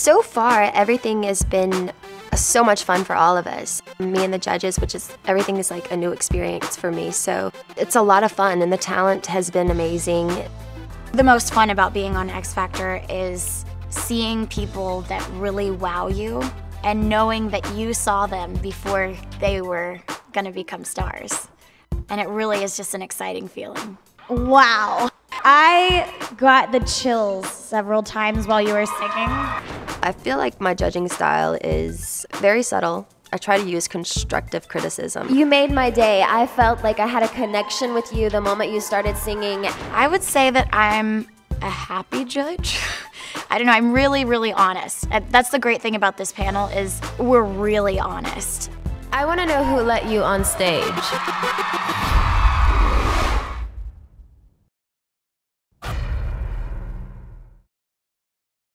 So far, everything has been so much fun for all of us. Me and the judges, which is everything is like a new experience for me. So it's a lot of fun, and the talent has been amazing. The most fun about being on X Factor is seeing people that really wow you and knowing that you saw them before they were gonna become stars. And it really is just an exciting feeling. Wow. I got the chills several times while you were singing. I feel like my judging style is very subtle. I try to use constructive criticism. You made my day. I felt like I had a connection with you the moment you started singing. I would say that I'm a happy judge. I don't know, I'm really, really honest. That's the great thing about this panel is we're really honest. I want to know who let you on stage.